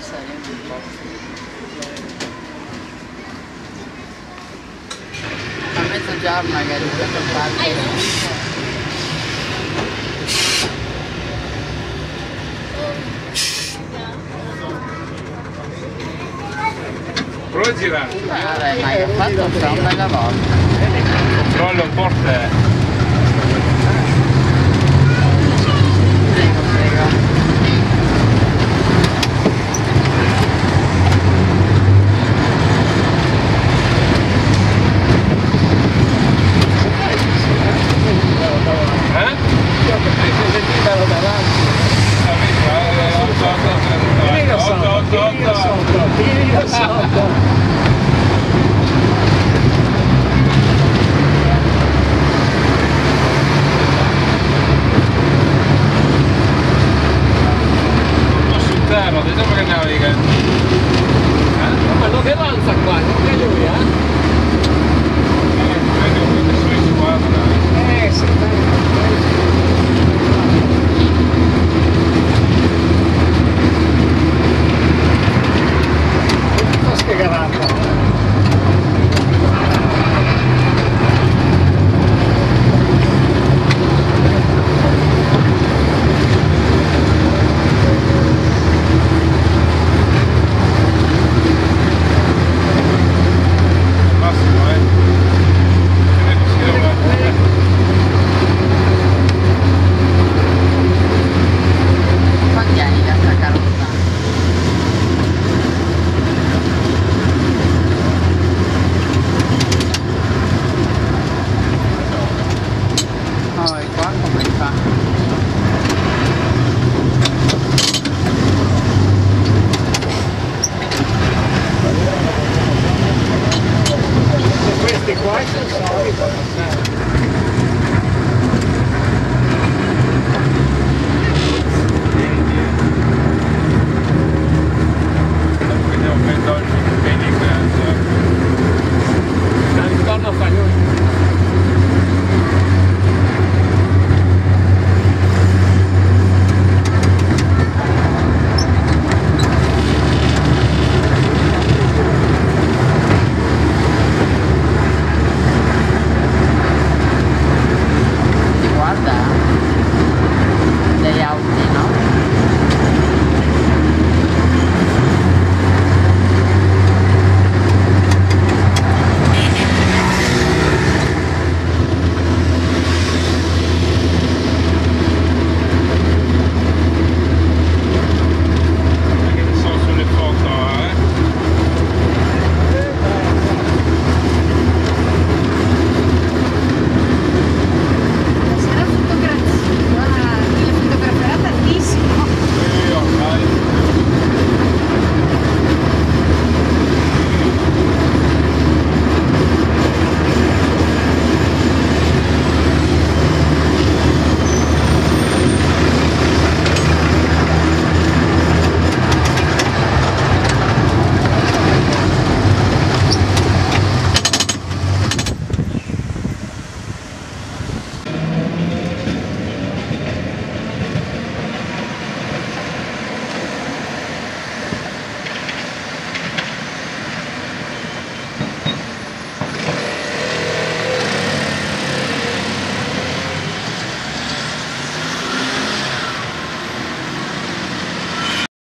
Sarebbe un po'. A mezzogiorno magari per comprarlo. Prova a girare. Ma hai fatto un bel lavoro. Controllo forte. Eh, otto, otto, otto, otto, otto, otto. Tutto sul terra, vediamo che naviga. Eh? Ma non avanza qua, non è lui? Eh, hơi quá không mình phạm